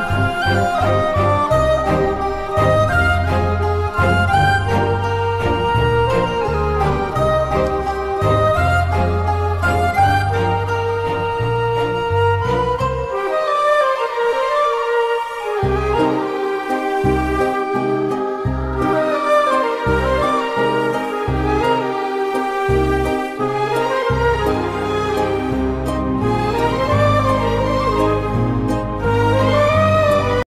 啊。